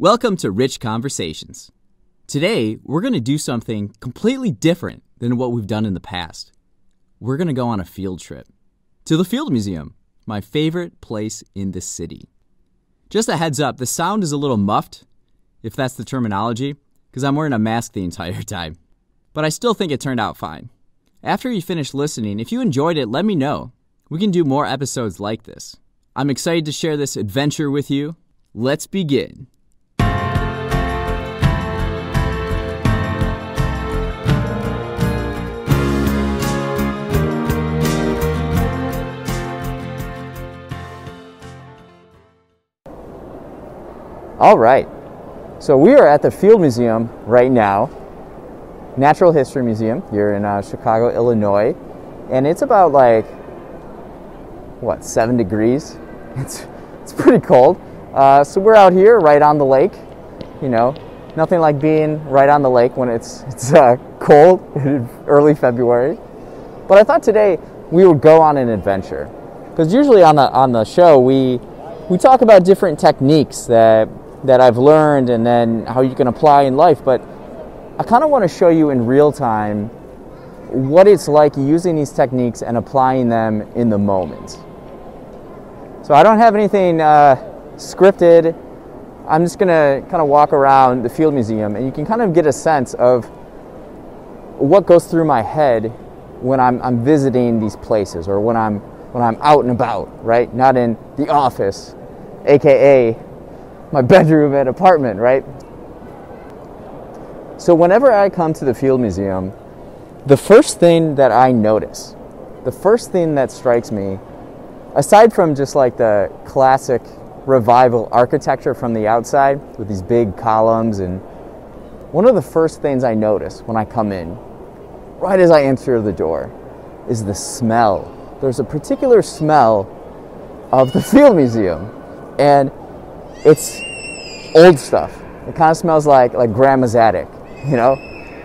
Welcome to Rich Conversations. Today, we're going to do something completely different than what we've done in the past. We're going to go on a field trip to the Field Museum, my favorite place in the city. Just a heads up, the sound is a little muffed, if that's the terminology, because I'm wearing a mask the entire time. But I still think it turned out fine. After you finish listening, if you enjoyed it, let me know. We can do more episodes like this. I'm excited to share this adventure with you. Let's begin. All right. So we are at the Field Museum right now, Natural History Museum here in uh, Chicago, Illinois, and it's about like what seven degrees. It's it's pretty cold. Uh, so we're out here right on the lake. You know, nothing like being right on the lake when it's it's uh, cold in early February. But I thought today we would go on an adventure because usually on the on the show we we talk about different techniques that that I've learned and then how you can apply in life. But I kind of want to show you in real time what it's like using these techniques and applying them in the moment. So I don't have anything uh, scripted. I'm just going to kind of walk around the Field Museum and you can kind of get a sense of what goes through my head when I'm, I'm visiting these places or when I'm when I'm out and about, right? Not in the office, aka my bedroom and apartment, right? So whenever I come to the Field Museum, the first thing that I notice, the first thing that strikes me, aside from just like the classic revival architecture from the outside with these big columns and one of the first things I notice when I come in, right as I enter the door, is the smell. There's a particular smell of the Field Museum. And it's old stuff. It kind of smells like like grandma's attic, you know.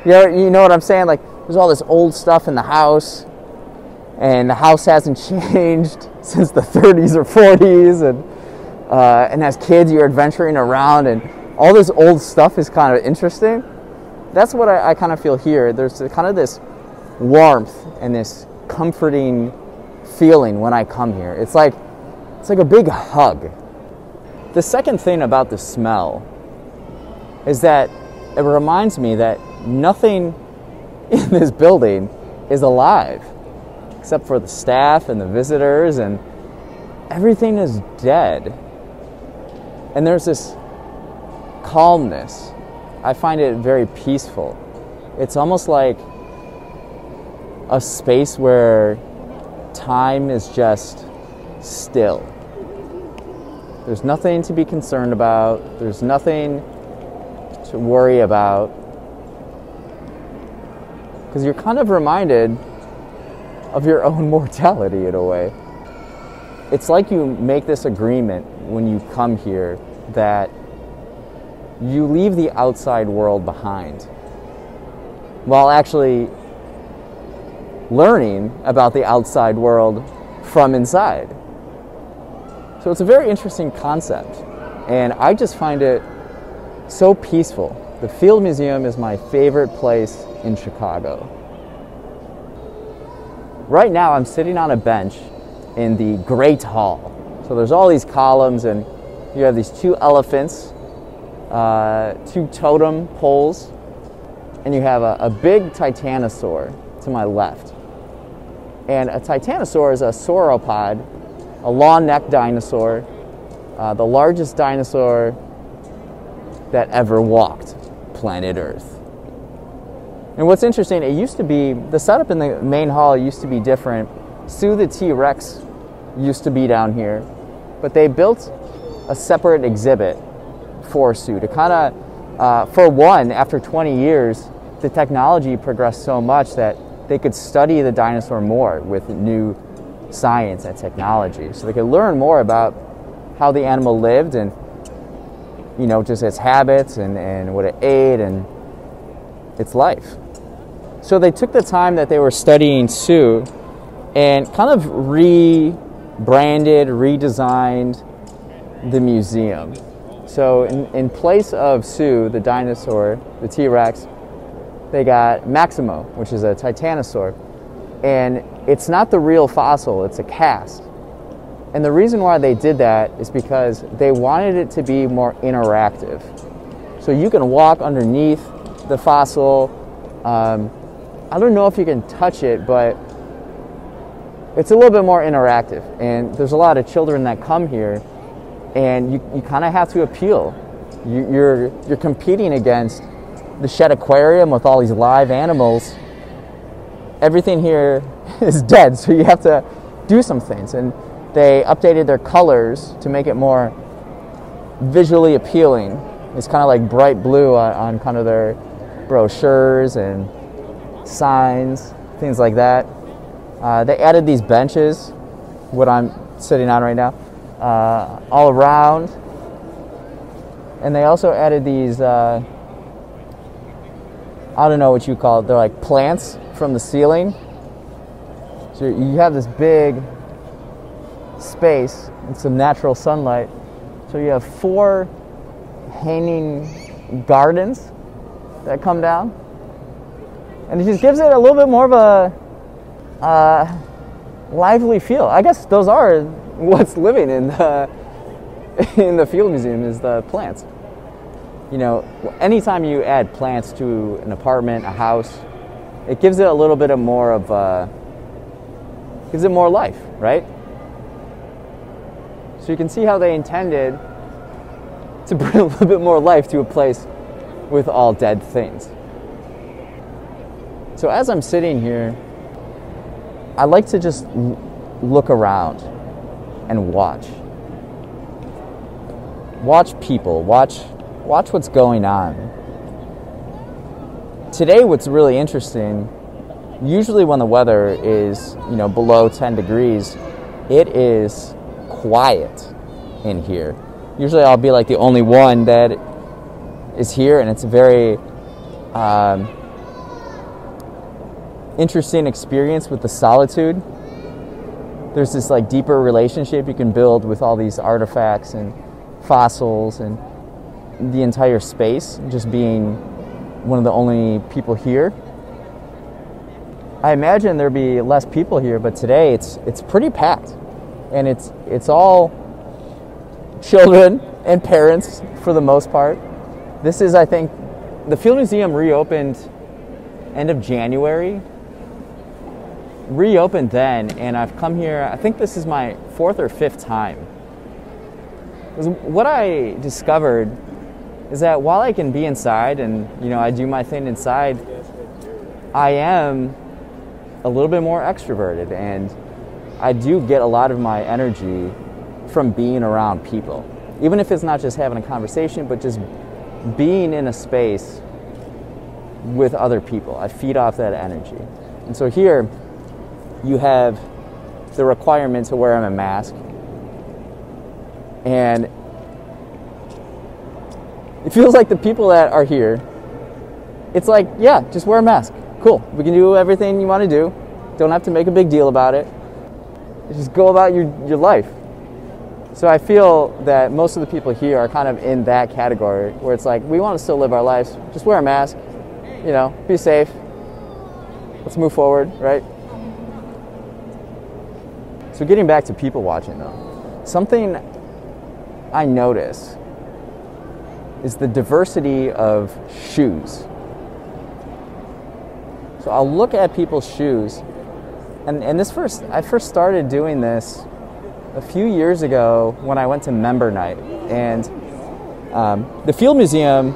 You know, you know what I'm saying? Like there's all this old stuff in the house, and the house hasn't changed since the 30s or 40s, and uh, and as kids you're adventuring around, and all this old stuff is kind of interesting. That's what I, I kind of feel here. There's kind of this warmth and this comforting feeling when I come here. It's like it's like a big hug the second thing about the smell is that it reminds me that nothing in this building is alive except for the staff and the visitors, and everything is dead. And there's this calmness. I find it very peaceful. It's almost like a space where time is just still. There's nothing to be concerned about. There's nothing to worry about. Because you're kind of reminded of your own mortality in a way. It's like you make this agreement when you come here that you leave the outside world behind while actually learning about the outside world from inside. So it's a very interesting concept, and I just find it so peaceful. The Field Museum is my favorite place in Chicago. Right now, I'm sitting on a bench in the Great Hall. So there's all these columns, and you have these two elephants, uh, two totem poles, and you have a, a big titanosaur to my left. And a titanosaur is a sauropod a long necked dinosaur, uh, the largest dinosaur that ever walked planet Earth. And what's interesting, it used to be, the setup in the main hall used to be different. Sue the T Rex used to be down here, but they built a separate exhibit for Sue to kind of, uh, for one, after 20 years, the technology progressed so much that they could study the dinosaur more with new science and technology so they could learn more about how the animal lived and you know just its habits and, and what it ate and its life so they took the time that they were studying sue and kind of rebranded redesigned the museum So in, in place of Sue, the dinosaur, the T-Rex, they got Maximo, which is a titanosaur. And it's not the real fossil, it's a cast. And the reason why they did that is because they wanted it to be more interactive. So you can walk underneath the fossil. Um, I don't know if you can touch it, but it's a little bit more interactive. And there's a lot of children that come here, and you, you kind of have to appeal. You, you're, you're competing against the Shedd Aquarium with all these live animals. Everything here is dead, so you have to do some things. And they updated their colors to make it more visually appealing. It's kind of like bright blue on, on kind of their brochures and signs, things like that. Uh, they added these benches, what I'm sitting on right now, uh, all around. And they also added these, uh, I don't know what you call it, they're like plants from the ceiling. So you have this big space and some natural sunlight. So you have four hanging gardens that come down. And it just gives it a little bit more of a uh, lively feel. I guess those are what's living in the, in the Field Museum is the plants. You know, anytime you add plants to an apartment, a house, it gives it a little bit of more of a, gives it more life, right? So you can see how they intended to bring a little bit more life to a place with all dead things. So as I'm sitting here, I like to just look around and watch. Watch people, watch watch what's going on. Today what's really interesting, usually when the weather is, you know, below 10 degrees, it is quiet in here. Usually I'll be like the only one that is here, and it's a very um, interesting experience with the solitude. There's this like deeper relationship you can build with all these artifacts and fossils and the entire space, just being one of the only people here. I imagine there'd be less people here, but today it's it's pretty packed and it's it's all children and parents for the most part. This is, I think, the Field Museum reopened end of January. Reopened then, and I've come here. I think this is my fourth or fifth time. What I discovered is that while I can be inside and you know I do my thing inside, I am a little bit more extroverted and I do get a lot of my energy from being around people. Even if it's not just having a conversation, but just being in a space with other people. I feed off that energy. And so here you have the requirement to wear a mask. And it feels like the people that are here, it's like, yeah, just wear a mask. Cool. We can do everything you want to do. Don't have to make a big deal about it just go about your, your life. So I feel that most of the people here are kind of in that category where it's like we want to still live our lives. Just wear a mask, you know, be safe. Let's move forward, right? So getting back to people watching though, something I notice is the diversity of shoes. So I'll look at people's shoes and, and this first, I first started doing this a few years ago when I went to member night. And um, the Field Museum,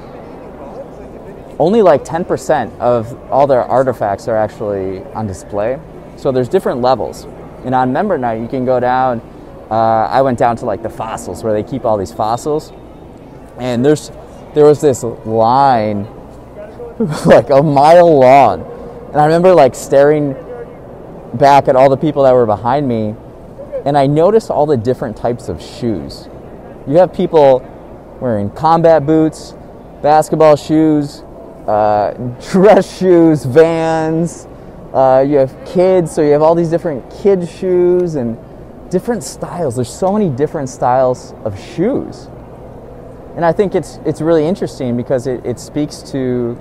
only like 10% of all their artifacts are actually on display. So there's different levels. And on member night, you can go down. Uh, I went down to like the fossils where they keep all these fossils. And there's there was this line like a mile long. And I remember like staring back at all the people that were behind me, and I noticed all the different types of shoes. You have people wearing combat boots, basketball shoes, uh, dress shoes, vans. Uh, you have kids, so you have all these different kids' shoes and different styles. There's so many different styles of shoes. and I think it's it's really interesting because it, it speaks to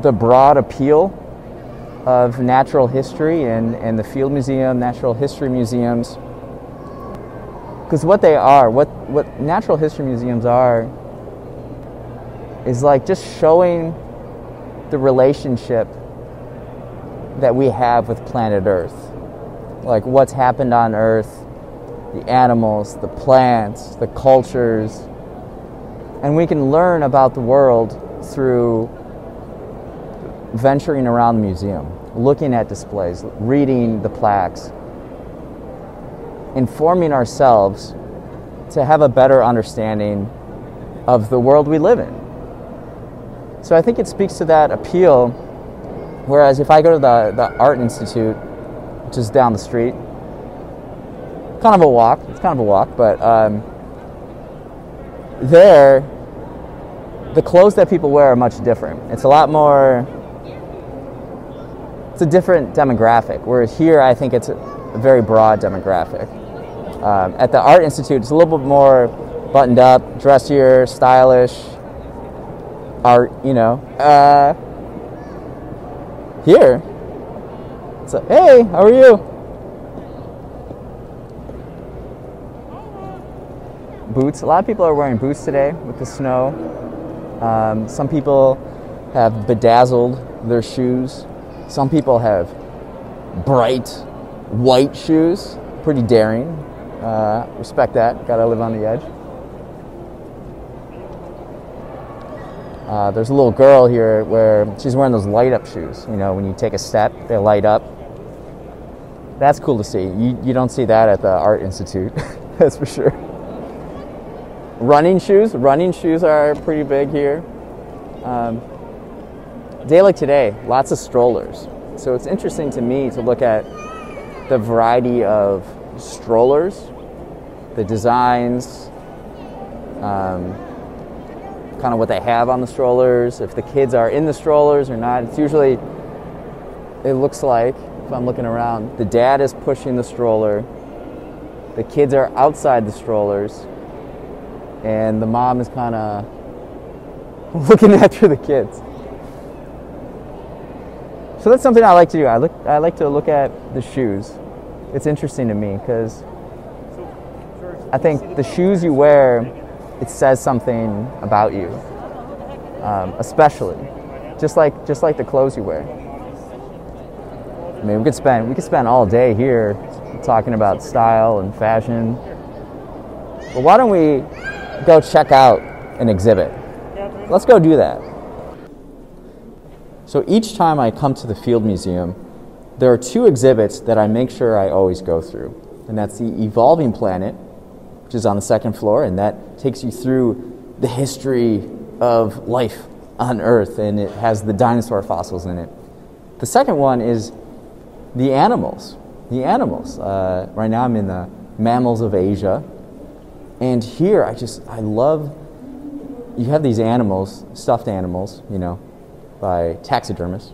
the broad appeal of natural history and, and the Field Museum, natural history museums. Because what they are, what, what natural history museums are, is like just showing the relationship that we have with planet Earth. Like what's happened on Earth, the animals, the plants, the cultures. And we can learn about the world through venturing around the museum, looking at displays, reading the plaques, informing ourselves to have a better understanding of the world we live in. So I think it speaks to that appeal. Whereas if I go to the, the Art Institute, which is down the street, kind of a walk, it's kind of a walk, but um, there, the clothes that people wear are much different. It's a lot more, it's a different demographic. Whereas here, I think it's a, very broad demographic. Um, at the Art Institute, it's a little bit more buttoned up, dressier, stylish, art, you know. Uh, here, it's hey, how are you? Boots. A lot of people are wearing boots today with the snow. Um, some people have bedazzled their shoes. Some people have bright white shoes. Pretty daring. Uh, respect that. Gotta live on the edge. Uh, there's a little girl here where she's wearing those light up shoes. You know, when you take a step, they light up. That's cool to see. You, you don't see that at the Art Institute, that's for sure. Running shoes. Running shoes are pretty big here. Um, day like today, lots of strollers. So it's interesting to me to look at the variety of strollers, the designs, um, kind of what they have on the strollers, if the kids are in the strollers or not. It's usually, it looks like, if I'm looking around, the dad is pushing the stroller, the kids are outside the strollers, and the mom is kind of looking after the kids. So that's something I like to do. I look, I like to look at the shoes. It's interesting to me because I think the shoes you wear it says something about you, um, especially, just like just like the clothes you wear. I mean, we could spend we could spend all day here talking about style and fashion. But why don't we go check out an exhibit? Let's go do that. So each time I come to the Field Museum, there are two exhibits that I make sure I always go through, and that's the Evolving Planet which is on the second floor, and that takes you through the history of life on Earth, and it has the dinosaur fossils in it. The second one is the animals. The animals. Uh, right now, I'm in the mammals of Asia, and here I just I love. You have these animals, stuffed animals, you know, by taxidermists.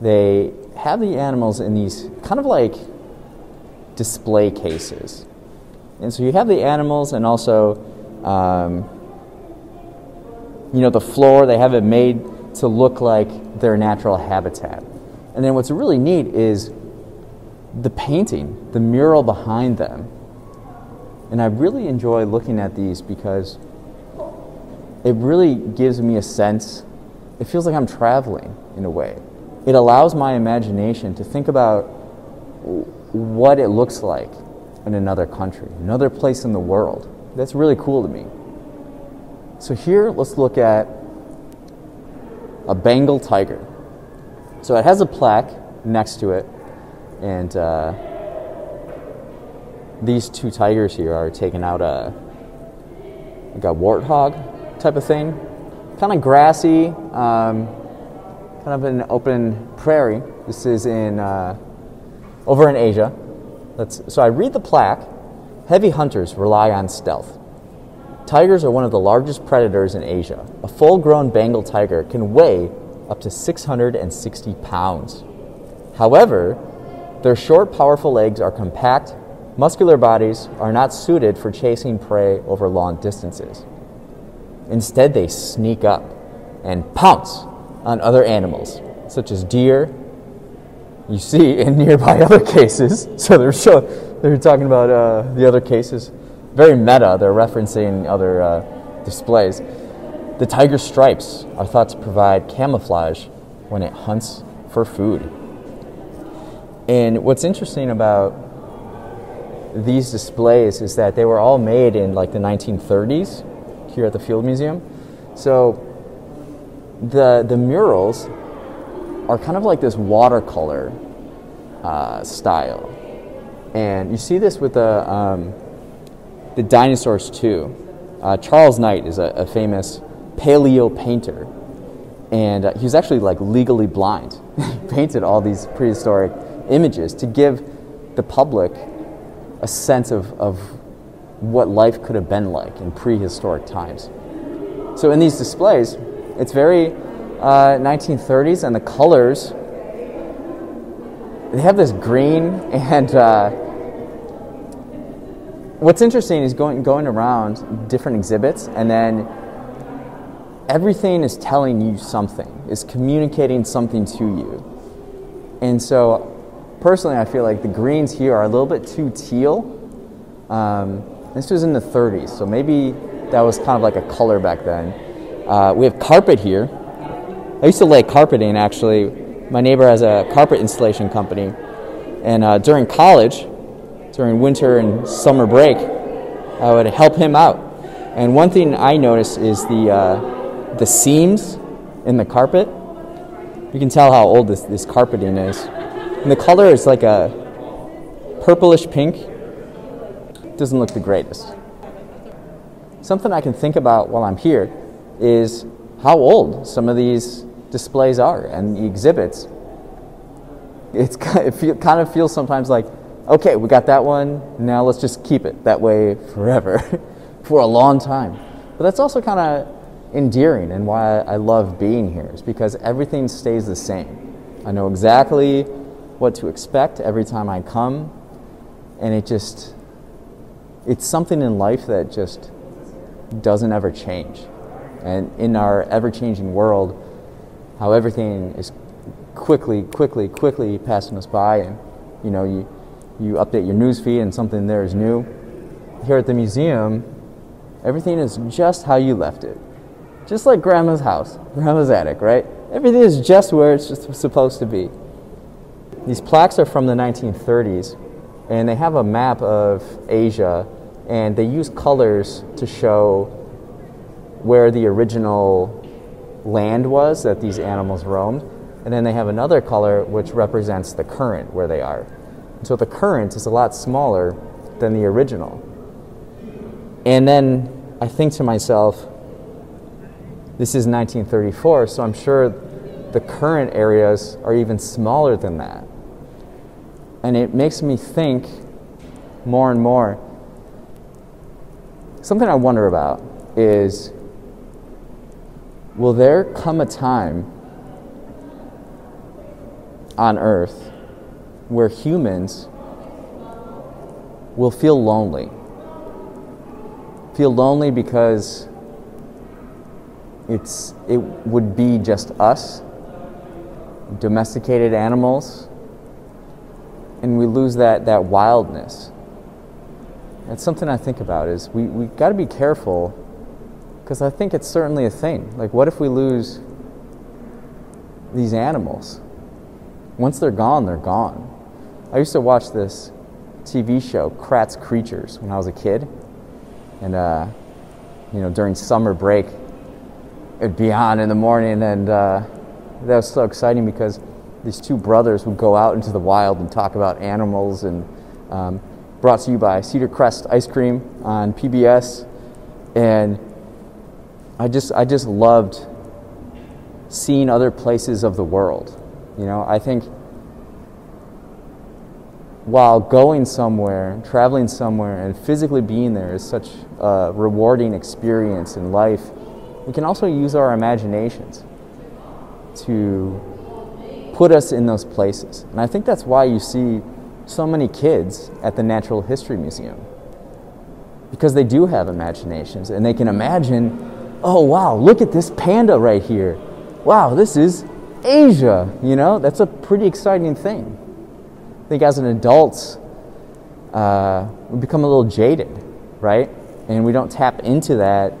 They have the animals in these kind of like display cases and so you have the animals and also, um, you know, the floor, they have it made to look like their natural habitat. And then what's really neat is the painting, the mural behind them. And I really enjoy looking at these because it really gives me a sense, it feels like I'm traveling in a way. It allows my imagination to think about what it looks like in another country, another place in the world. That's really cool to me. So here, let's look at a Bengal tiger. So it has a plaque next to it, and uh, these two tigers here are taking out a like a warthog type of thing, kind of grassy, um, kind of an open prairie. This is in uh, over in Asia. Let's, so I read the plaque. Heavy hunters rely on stealth. Tigers are one of the largest predators in Asia. A full grown Bengal tiger can weigh up to 660 pounds. However, their short, powerful legs are compact, muscular bodies are not suited for chasing prey over long distances. Instead, they sneak up and pounce on other animals, such as deer. You see in nearby other cases. So they're show, they're talking about uh, the other cases. Very meta. They're referencing other uh, displays. The tiger stripes are thought to provide camouflage when it hunts for food. And what's interesting about these displays is that they were all made in like the 1930s here at the Field Museum. So the the murals are kind of like this watercolor uh, style, and you see this with the um, the dinosaurs too. Uh, Charles Knight is a, a, famous paleo painter, and uh, he was actually like legally blind. he painted all these prehistoric images to give the public a sense of, of what life could have been like in prehistoric times. So in these displays, it's very uh, 1930s, and the colors they have this green and. Uh, what's interesting is going going around different exhibits, and then everything is telling you something, is communicating something to you, and so personally, I feel like the greens here are a little bit too teal. Um, this was in the 30s, so maybe that was kind of like a color back then. Uh, we have carpet here. I used to lay carpeting actually. My neighbor has a carpet installation company, and uh, during college, during winter and summer break, I would help him out. And one thing I noticed is the uh, the seams in the carpet. You can tell how old this, this carpeting is. And the color is like a purplish pink. Doesn't look the greatest. Something I can think about while I'm here is how old some of these displays are and the exhibits. It's, it kind of feels sometimes like, okay, we got that one, now let's just keep it that way forever, for a long time. But that's also kind of endearing and why I love being here, is because everything stays the same. I know exactly what to expect every time I come. And it just, it's something in life that just doesn't ever change. And in our ever changing world, how everything is quickly, quickly, quickly passing us by, and you know, you, you update your news feed and something there is new. Here at the museum, everything is just how you left it. Just like grandma's house, grandma's attic, right? Everything is just where it's just supposed to be. These plaques are from the 1930s, and they have a map of Asia, and they use colors to show where the original land was that these animals roamed. And then they have another color which represents the current where they are. So the current is a lot smaller than the original. And then I think to myself, this is 1934, so I'm sure the current areas are even smaller than that. And it makes me think more and more. Something I wonder about is will there come a time on earth where humans will feel lonely? Feel lonely because it's, it would be just us, domesticated animals, and we lose that, that wildness. That's something I think about is we, we got to be careful because I think it's certainly a thing. Like, what if we lose these animals? Once they're gone, they're gone. I used to watch this TV show, Kratts' Creatures, when I was a kid. And, uh, you know, during summer break, it'd be on in the morning, and uh, that was so exciting because these two brothers would go out into the wild and talk about animals and um, brought to you by Cedar Crest Ice Cream on PBS. And I just, I just loved seeing other places of the world. You know, I think while going somewhere, traveling somewhere, and physically being there is such a rewarding experience in life, we can also use our imaginations to put us in those places. And I think that's why you see so many kids at the Natural History Museum. Because they do have imaginations and they can imagine oh wow, look at this panda right here. Wow, this is Asia. You know, that's a pretty exciting thing. I think as an adult, uh, we become a little jaded, right? And we don't tap into that,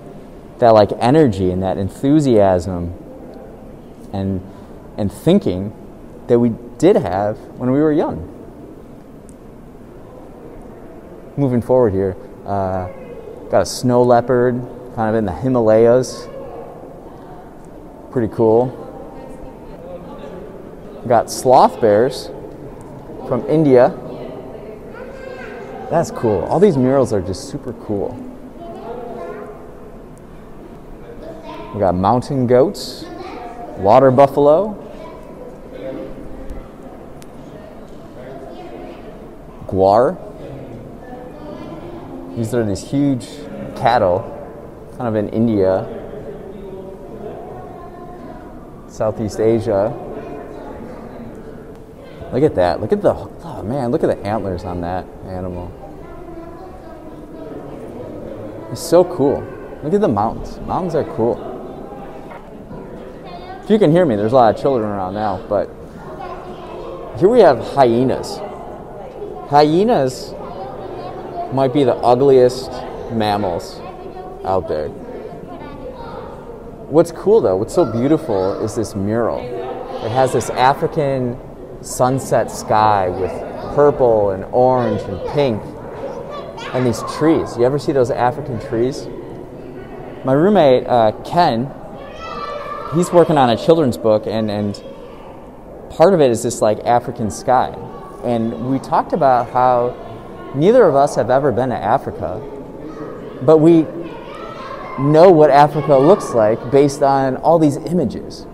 that like energy and that enthusiasm and, and thinking that we did have when we were young. Moving forward here, uh, got a snow leopard kind of in the Himalayas. Pretty cool. Got sloth bears from India. That's cool. All these murals are just super cool. We got mountain goats, water buffalo, gaur. These are these huge cattle, kind of in India, Southeast Asia. Look at that. Look at the, oh man, look at the antlers on that animal. It's so cool. Look at the mountains. Mountains are cool. If you can hear me, there's a lot of children around now, but here we have hyenas. Hyenas might be the ugliest mammals out there. What's cool though, what's so beautiful is this mural. It has this African sunset sky with purple and orange and pink and these trees. You ever see those African trees? My roommate, uh, Ken, he's working on a children's book, and, and part of it is this like African sky. And we talked about how neither of us have ever been to Africa, but we know what Africa looks like based on all these images.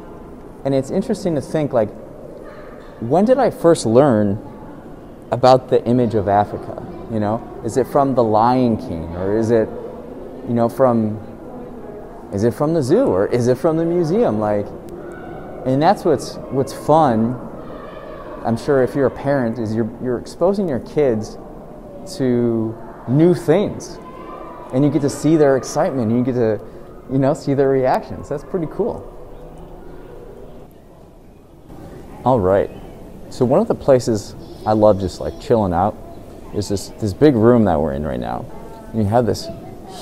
And it's interesting to think like, when did I first learn about the image of Africa? You know, is it from The Lion King, or is it, you know, from, is it from the zoo, or is it from the museum? Like, and that's what's what's fun. I'm sure if you're a parent, is you're you're exposing your kids to new things, and you get to see their excitement, you get to, you know, see their reactions. That's pretty cool. All right. So one of the places I love just like chilling out is this, this big room that we're in right now. And you have this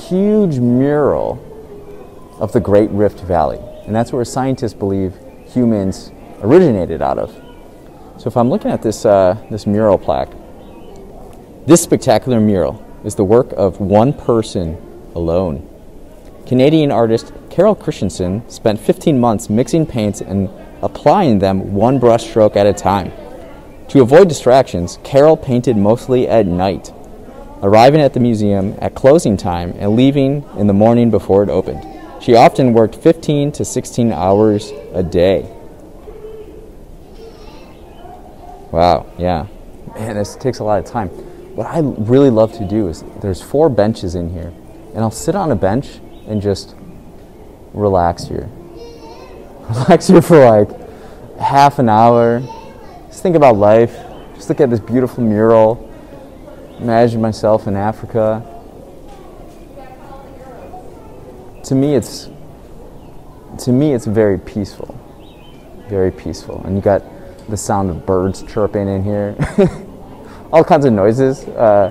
huge mural of the Great Rift Valley. And that's where scientists believe humans originated out of. So if I'm looking at this, uh, this mural plaque, this spectacular mural is the work of one person alone. Canadian artist Carol Christensen spent 15 months mixing paints and applying them one brushstroke at a time. To avoid distractions, Carol painted mostly at night, arriving at the museum at closing time and leaving in the morning before it opened. She often worked 15 to 16 hours a day. Wow, yeah. Man, this takes a lot of time. What I really love to do is there's four benches in here, and I'll sit on a bench and just relax here. Relax here for like half an hour, just think about life. Just look at this beautiful mural. Imagine myself in Africa. To me, it's to me it's very peaceful, very peaceful. And you got the sound of birds chirping in here, all kinds of noises. Uh,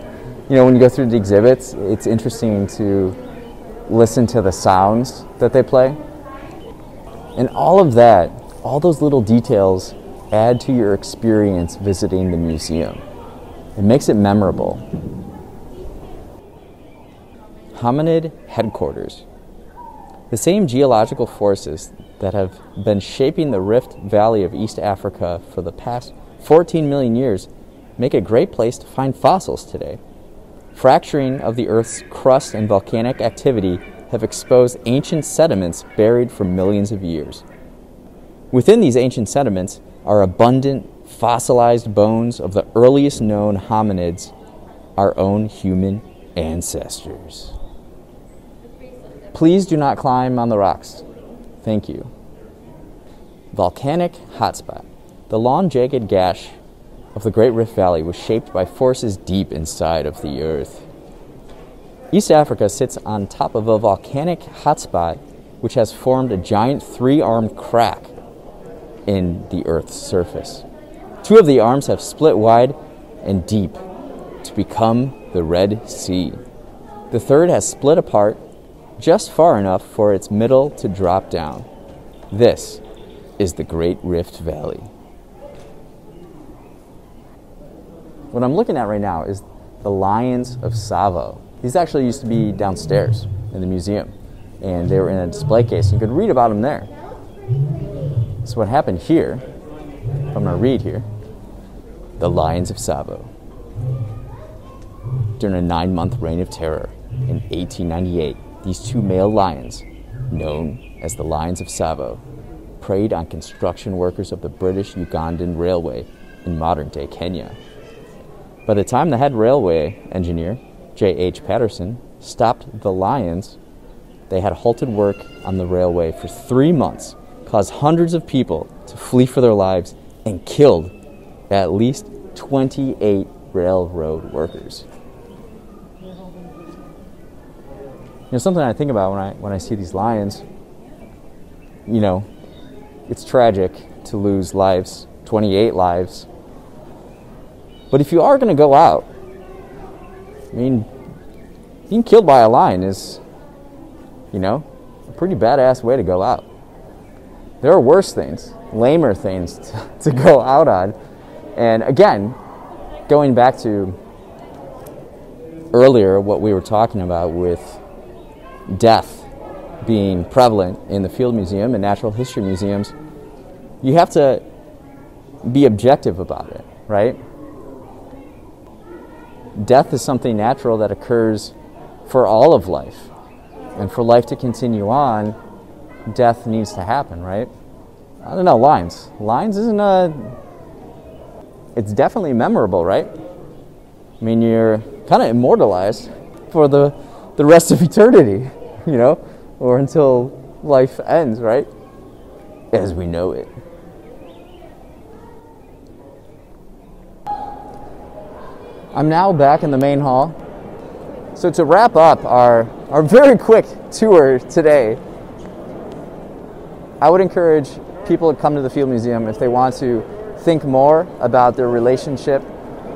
you know, when you go through the exhibits, it's interesting to listen to the sounds that they play. And all of that, all those little details add to your experience visiting the museum. It makes it memorable. Hominid headquarters. The same geological forces that have been shaping the Rift Valley of East Africa for the past 14 million years make a great place to find fossils today. Fracturing of the Earth's crust and volcanic activity have exposed ancient sediments buried for millions of years. Within these ancient sediments, are abundant fossilized bones of the earliest known hominids, our own human ancestors. Please do not climb on the rocks. Thank you. Volcanic hotspot. The long, jagged gash of the Great Rift Valley was shaped by forces deep inside of the earth. East Africa sits on top of a volcanic hotspot which has formed a giant three armed crack in the Earth's surface. Two of the arms have split wide and deep to become the Red Sea. The third has split apart just far enough for its middle to drop down. This is the Great Rift Valley. What I'm looking at right now is the Lions of Tsavo. These actually used to be downstairs in the museum, and they were in a display case. You could read about them there. So, what happened here, I'm going to read here the Lions of Tsavo. During a nine month reign of terror in 1898, these two male lions, known as the Lions of Tsavo, preyed on construction workers of the British Ugandan Railway in modern day Kenya. By the time the head railway engineer, J.H. Patterson, stopped the Lions, they had halted work on the railway for three months, caused hundreds of people to flee for their lives, and killed at least 28 railroad workers. You know, something I think about when I, when I see these lions, you know, it's tragic to lose lives, 28 lives, but if you are going to go out, I mean, being killed by a lion is, you know, a pretty badass way to go out. There are worse things, lamer things to, to go out on. And again, going back to earlier, what we were talking about with death being prevalent in the Field Museum and natural history museums, you have to be objective about it, right? Death is something natural that occurs for all of life. And for life to continue on, death needs to happen, right? I don't know, lines. Lines isn't a. It's definitely memorable, right? I mean, you're kind of immortalized for the, the rest of eternity, you know, or until life ends, right? As we know it. I'm now back in the main hall. So to wrap up our, our very quick tour today, I would encourage people to come to the Field Museum if they want to think more about their relationship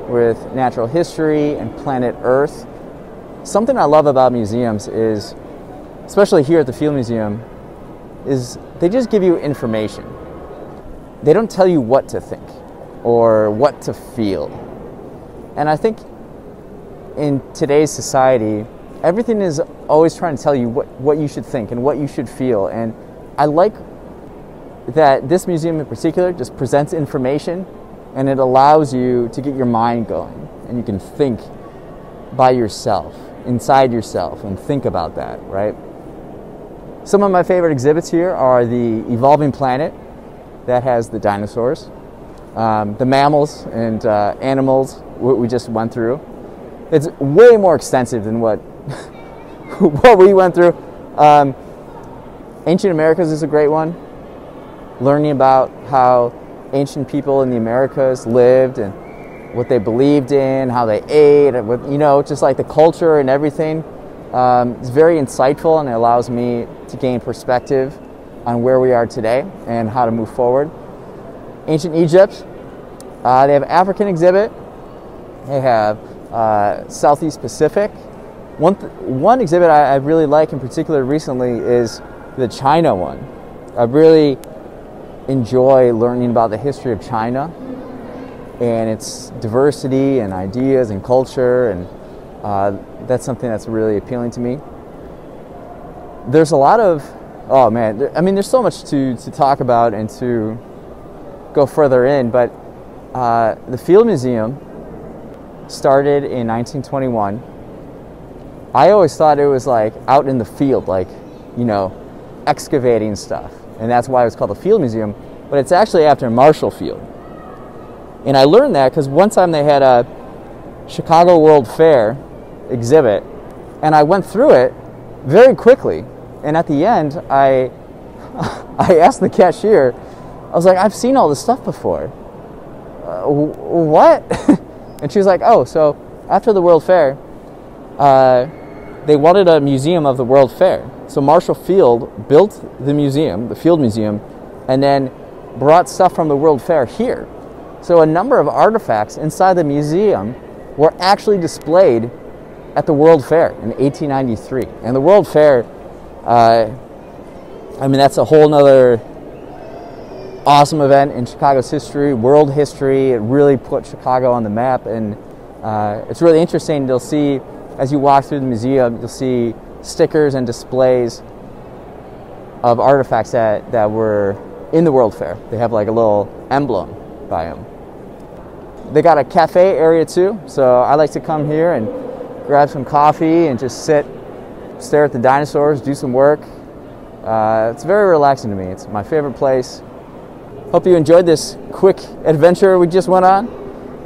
with natural history and planet Earth. Something I love about museums is, especially here at the Field Museum, is they just give you information. They don't tell you what to think or what to feel and I think in today's society, everything is always trying to tell you what, what you should think and what you should feel. And I like that this museum in particular just presents information and it allows you to get your mind going and you can think by yourself, inside yourself, and think about that, right? Some of my favorite exhibits here are the Evolving Planet that has the dinosaurs, um, the mammals and uh, animals what we just went through. It's way more extensive than what what we went through. Um, ancient Americas is a great one. Learning about how ancient people in the Americas lived and what they believed in, how they ate, and what, you know, just like the culture and everything. Um, it's very insightful and it allows me to gain perspective on where we are today and how to move forward. Ancient Egypt, uh, they have African exhibit, they have uh, Southeast Pacific. One, th- one exhibit I, I really like in particular recently is the China one. I really enjoy learning about the history of China and its diversity and ideas and culture, and uh, that's something that's really appealing to me. There's a lot of, oh man, I mean, there's so much to, to talk about and to go further in, but uh, the Field Museum started in 1921. I always thought it was like out in the field, like, you know, excavating stuff. And that's why it was called the Field Museum. But it's actually after Marshall Field. And I learned that because one time they had a Chicago World Fair exhibit, and I went through it very quickly. And at the end, I, I asked the cashier, I was like, I've seen all this stuff before. Uh, what? And she was like, oh, so after the World Fair, uh, they wanted a museum of the World Fair. So Marshall Field built the museum, the Field Museum, and then brought stuff from the World Fair here. So a number of artifacts inside the museum were actually displayed at the World Fair in 1893. And the World Fair, uh, I mean, that's a whole nother awesome event in Chicago's history, world history. It really put Chicago on the map, and uh, it's really interesting. You'll see as you walk through the museum, you'll see stickers and displays of artifacts that, that were in the World Fair. They have like a little emblem by them. They got a cafe area too, so I like to come here and grab some coffee and just sit, stare at the dinosaurs, do some work. Uh, it's very relaxing to me. It's my favorite place. Hope you enjoyed this quick adventure we just went on.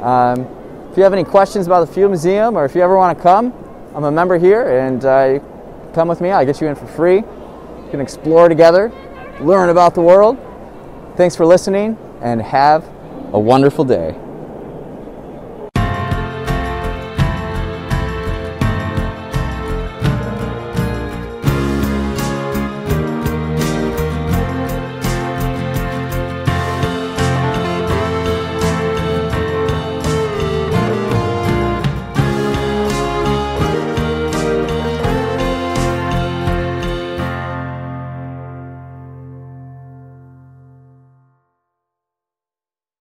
Um, if you have any questions about the Field Museum or if you ever want to come, I'm a member here and uh, come with me. I'll get you in for free. You can explore together, learn about the world. Thanks for listening and have a wonderful day.